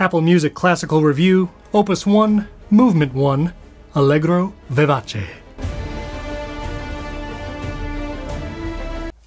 Apple Music Classical Review, Opus 1, Movement 1, Allegro Vivace.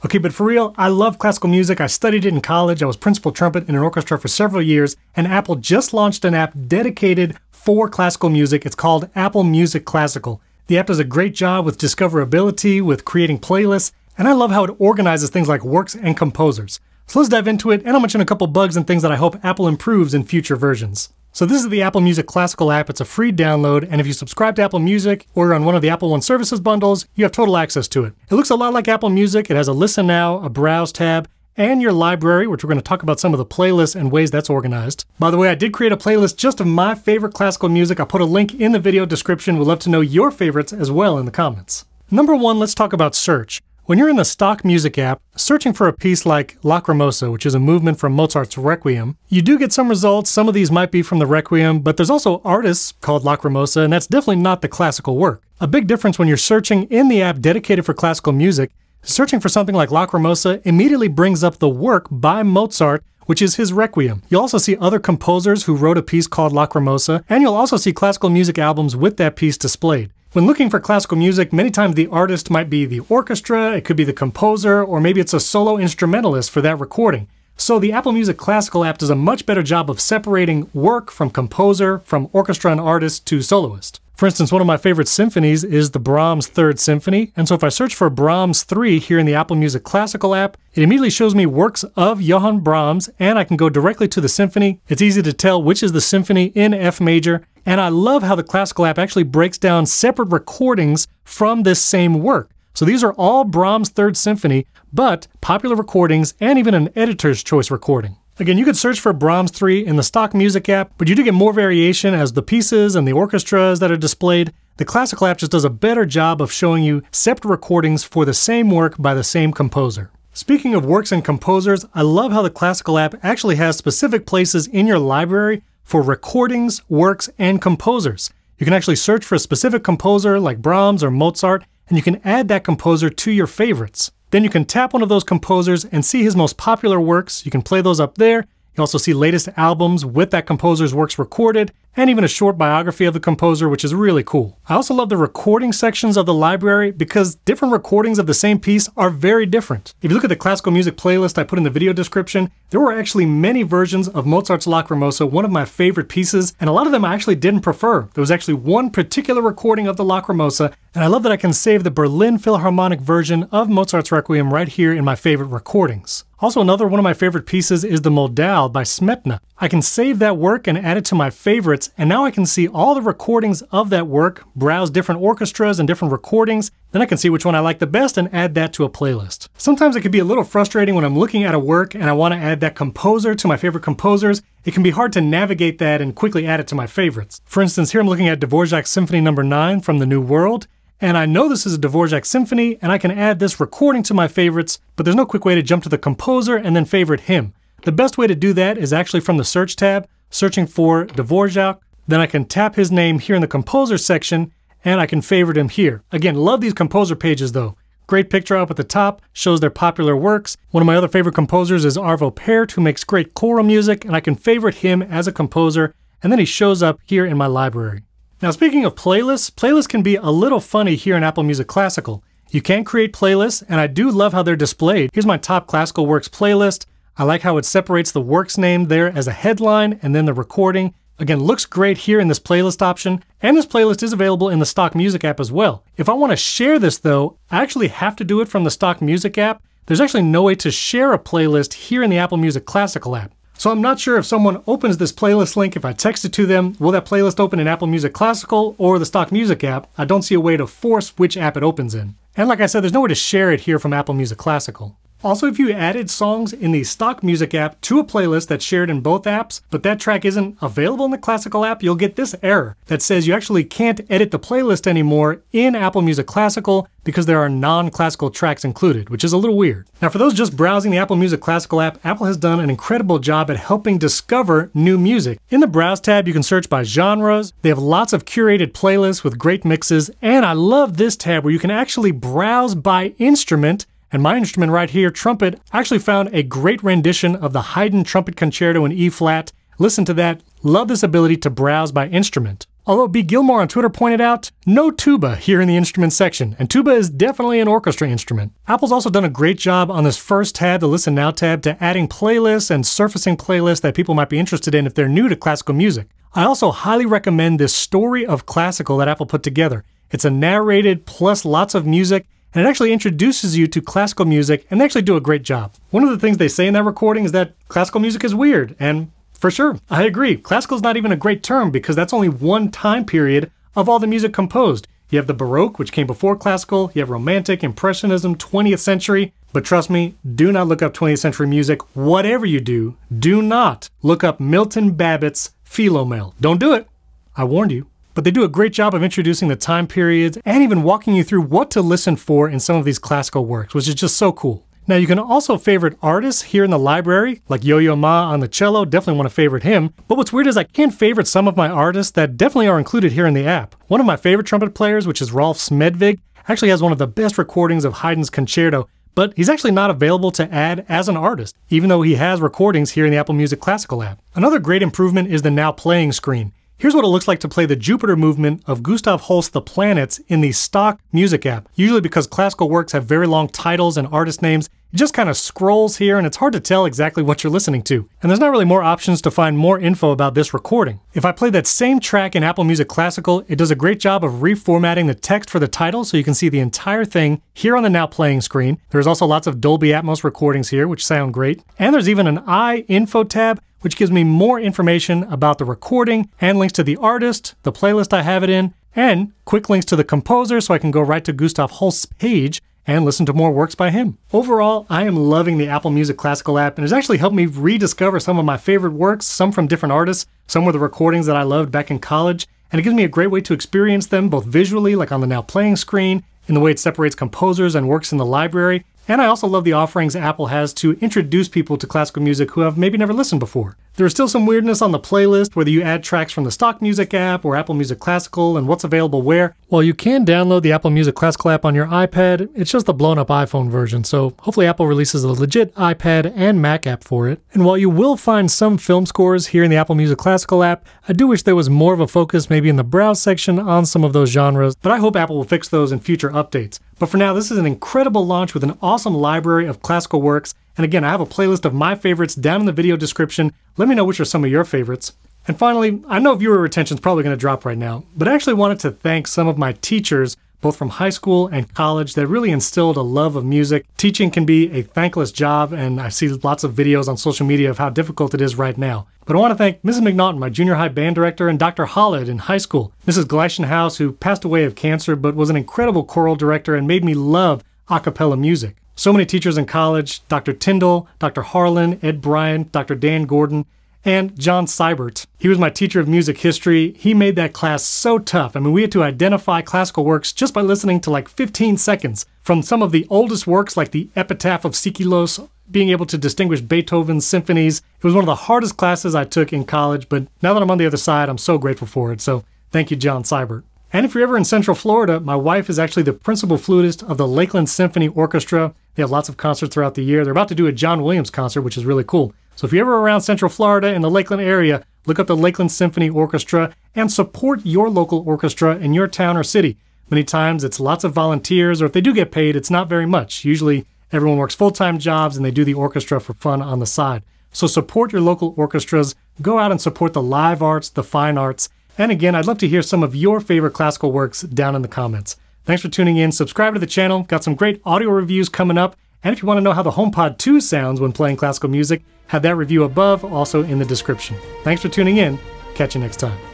Okay, but for real, I love classical music. I studied it in college. I was principal trumpet in an orchestra for several years, and Apple just launched an app dedicated for classical music. It's called Apple Music Classical. The app does a great job with discoverability, with creating playlists, and I love how it organizes things like works and composers. So let's dive into it, and I'll mention a couple bugs and things that I hope Apple improves in future versions. So this is the Apple Music Classical app. It's a free download, and if you subscribe to Apple Music or you're on one of the Apple One services bundles, you have total access to it. It looks a lot like Apple Music. It has a Listen Now, a Browse tab, and your library, which we're going to talk about some of the playlists and ways that's organized. By the way, I did create a playlist just of my favorite classical music. I'll put a link in the video description. We'd love to know your favorites as well in the comments. Number one, let's talk about search. When you're in the stock music app, searching for a piece like Lacrimosa, which is a movement from Mozart's Requiem, you do get some results. Some of these might be from the Requiem, but there's also artists called Lacrimosa, and that's definitely not the classical work. A big difference when you're searching in the app dedicated for classical music, searching for something like Lacrimosa immediately brings up the work by Mozart which is his Requiem. You'll also see other composers who wrote a piece called Lacrimosa, and you'll also see classical music albums with that piece displayed. When looking for classical music, many times the artist might be the orchestra, it could be the composer, or maybe it's a solo instrumentalist for that recording. So the Apple Music Classical app does a much better job of separating work from composer, from orchestra and artist to soloist. For instance, one of my favorite symphonies is the Brahms Third Symphony, and so if I search for Brahms 3 here in the Apple Music Classical app, it immediately shows me works of Johann Brahms, and I can go directly to the symphony. It's easy to tell which is the symphony in F major, and I love how the Classical app actually breaks down separate recordings from this same work. So these are all Brahms' Third Symphony, but popular recordings and even an editor's choice recording. Again, you could search for Brahms 3 in the stock music app, but you do get more variation as the pieces and the orchestras that are displayed. The classical app just does a better job of showing you separate recordings for the same work by the same composer. Speaking of works and composers, I love how the classical app actually has specific places in your library for recordings, works, and composers. You can actually search for a specific composer like Brahms or Mozart, and you can add that composer to your favorites. Then you can tap one of those composers and see his most popular works. You can play those up there. You also see latest albums with that composer's works recorded, and even a short biography of the composer, which is really cool. I also love the recording sections of the library because different recordings of the same piece are very different. If you look at the classical music playlist I put in the video description, there were actually many versions of Mozart's Lacrimosa, one of my favorite pieces, and a lot of them I actually didn't prefer. There was actually one particular recording of the Lacrimosa, and I love that I can save the Berlin Philharmonic version of Mozart's Requiem right here in my favorite recordings. Also, another one of my favorite pieces is the Moldau by Smetana. I can save that work and add it to my favorites, and now I can see all the recordings of that work, browse different orchestras and different recordings, then I can see which one I like the best and add that to a playlist. Sometimes it can be a little frustrating when I'm looking at a work and I want to add that composer to my favorite composers. It can be hard to navigate that and quickly add it to my favorites. For instance, here I'm looking at Dvorak Symphony Number no. 9 from the New World, and I know this is a Dvorak symphony, and I can add this recording to my favorites, but there's no quick way to jump to the composer and then favorite him. The best way to do that is actually from the search tab, searching for Dvorak, then I can tap his name here in the composer section, and I can favorite him here. Again, love these composer pages though. Great picture up at the top, shows their popular works. One of my other favorite composers is Arvo Pärt, who makes great choral music, and I can favorite him as a composer, and then he shows up here in my library. Now speaking of playlists, playlists can be a little funny here in Apple Music Classical. You can create playlists, and I do love how they're displayed. Here's my top classical works playlist. I like how it separates the works name there as a headline and then the recording. Again, looks great here in this playlist option, and this playlist is available in the stock music app as well. If I want to share this though, I actually have to do it from the stock music app. There's actually no way to share a playlist here in the Apple Music Classical app. So I'm not sure if someone opens this playlist link, if I text it to them, will that playlist open in Apple Music Classical or the stock music app? I don't see a way to force which app it opens in. And like I said, there's no way to share it here from Apple Music Classical. Also, if you added songs in the stock music app to a playlist that's shared in both apps, but that track isn't available in the classical app, you'll get this error that says you actually can't edit the playlist anymore in Apple Music Classical because there are non-classical tracks included, which is a little weird. Now for those just browsing the Apple Music Classical app, Apple has done an incredible job at helping discover new music. In the Browse tab, you can search by genres. They have lots of curated playlists with great mixes, and I love this tab where you can actually browse by instrument and my instrument right here, trumpet, actually found a great rendition of the Haydn Trumpet Concerto in E-flat. Listen to that. Love this ability to browse by instrument. Although B. Gilmore on Twitter pointed out, no tuba here in the instrument section, and tuba is definitely an orchestra instrument. Apple's also done a great job on this first tab, the Listen Now tab, to adding playlists and surfacing playlists that people might be interested in if they're new to classical music. I also highly recommend this story of classical that Apple put together. It's a narrated plus lots of music, and it actually introduces you to classical music, and they actually do a great job. One of the things they say in that recording is that classical music is weird, and for sure. I agree. Classical is not even a great term because that's only one time period of all the music composed. You have the Baroque, which came before classical, you have Romantic, Impressionism, 20th century. But trust me, do not look up 20th century music. Whatever you do, do not look up Milton Babbitt's Philomel. Don't do it. I warned you. But they do a great job of introducing the time periods and even walking you through what to listen for in some of these classical works, which is just so cool. Now you can also favorite artists here in the library, like Yo-Yo Ma on the cello, definitely want to favorite him. But what's weird is I can favorite some of my artists that definitely are included here in the app. One of my favorite trumpet players, which is Rolf Smedvig, actually has one of the best recordings of Haydn's concerto, but he's actually not available to add as an artist, even though he has recordings here in the Apple Music Classical app. Another great improvement is the Now Playing screen. Here's what it looks like to play the Jupiter movement of Gustav Holst The Planets in the stock music app. Usually because classical works have very long titles and artist names, it just kind of scrolls here and it's hard to tell exactly what you're listening to. And there's not really more options to find more info about this recording. If I play that same track in Apple Music Classical, it does a great job of reformatting the text for the title so you can see the entire thing here on the now playing screen. There's also lots of Dolby Atmos recordings here, which sound great. And there's even an I info tab which gives me more information about the recording and links to the artist, the playlist I have it in, and quick links to the composer so I can go right to Gustav Holst's page and listen to more works by him. Overall, I am loving the Apple Music Classical app and it's actually helped me rediscover some of my favorite works, some from different artists, some were the recordings that I loved back in college, and it gives me a great way to experience them both visually, like on the now playing screen, in the way it separates composers and works in the library, and I also love the offerings Apple has to introduce people to classical music who have maybe never listened before. There is still some weirdness on the playlist, whether you add tracks from the stock music app or Apple Music Classical and what's available where. While you can download the Apple Music Classical app on your iPad, it's just the blown up iPhone version, so hopefully Apple releases a legit iPad and Mac app for it. And while you will find some film scores here in the Apple Music Classical app, I do wish there was more of a focus maybe in the browse section on some of those genres, but I hope Apple will fix those in future updates. But for now, this is an incredible launch with an awesome library of classical works. And again, I have a playlist of my favorites down in the video description. Let me know which are some of your favorites. And finally, I know viewer retention is probably going to drop right now, but I actually wanted to thank some of my teachers both from high school and college, that really instilled a love of music. Teaching can be a thankless job, and I see lots of videos on social media of how difficult it is right now. But I want to thank Mrs. McNaughton, my junior high band director, and Dr. Hollett in high school. Mrs. Gleichenhaus, who passed away of cancer but was an incredible choral director and made me love a cappella music. So many teachers in college Dr. Tyndall, Dr. Harlan, Ed Bryan, Dr. Dan Gordon, and John Seibert. He was my teacher of music history. He made that class so tough. I mean, we had to identify classical works just by listening to like 15 seconds. From some of the oldest works like the Epitaph of Seikilos, being able to distinguish Beethoven's symphonies. It was one of the hardest classes I took in college, but now that I'm on the other side, I'm so grateful for it. So thank you, John Seibert. And if you're ever in Central Florida, my wife is actually the principal flutist of the Lakeland Symphony Orchestra. They have lots of concerts throughout the year. They're about to do a John Williams concert, which is really cool. So if you're ever around Central Florida in the Lakeland area, look up the Lakeland Symphony Orchestra and support your local orchestra in your town or city. Many times it's lots of volunteers, or if they do get paid, it's not very much. Usually everyone works full-time jobs and they do the orchestra for fun on the side. So support your local orchestras, go out and support the live arts, the fine arts, and again, I'd love to hear some of your favorite classical works down in the comments. Thanks for tuning in, subscribe to the channel, got some great audio reviews coming up, and if you want to know how the HomePod 2 sounds when playing classical music, have that review above, also in the description. Thanks for tuning in. Catch you next time.